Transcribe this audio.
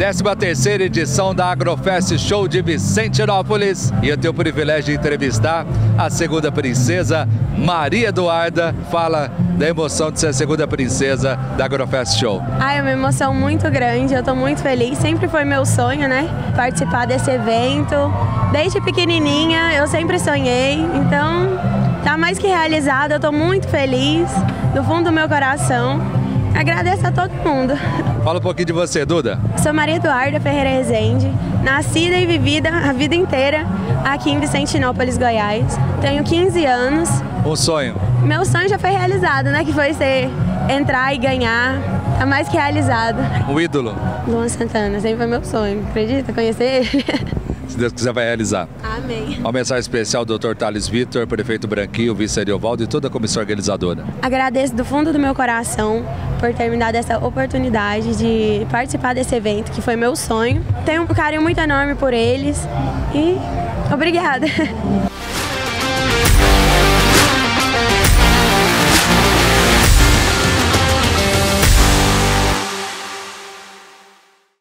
13ª edição da Agrofest Show de Vicentinópolis e eu tenho o privilégio de entrevistar a segunda princesa, Maria Eduarda. Fala da emoção de ser a segunda princesa da Agrofest Show. Ah, é uma emoção muito grande, eu estou muito feliz. Sempre foi meu sonho, né? Participar desse evento. Desde pequenininha eu sempre sonhei, então tá mais que realizado. Eu estou muito feliz, do fundo do meu coração. Agradeço a todo mundo. Fala um pouquinho de você, Duda. Sou Maria Eduarda Ferreira Rezende, nascida e vivida a vida inteira aqui em Vicentinópolis, Goiás. Tenho 15 anos. Um sonho? Meu sonho já foi realizado, né? Que foi ser entrar e ganhar. Tá mais que realizado. Um ídolo? Luan Santana, sempre foi meu sonho. Acredita? Conhecer ele. Se Deus quiser, vai realizar. Amém. Uma mensagem especial do Dr. Thales Vitor, prefeito Branquinho, vice Ariovaldo e toda a comissão organizadora. Agradeço do fundo do meu coração por ter me dado essa oportunidade de participar desse evento, que foi meu sonho. Tenho um carinho muito enorme por eles e obrigada.